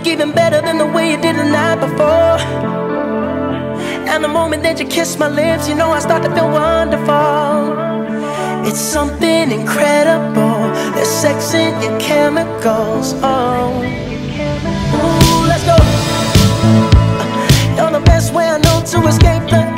look even better than the way you did the night before. And the moment that you kiss my lips, you know I start to feel wonderful. It's something incredible. There's sex in your chemicals. Oh, Ooh, let's go. You're the best way I know to escape the